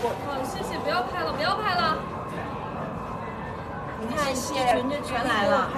过。好，谢谢，不要拍了，不要拍了。你看，一群就全来了。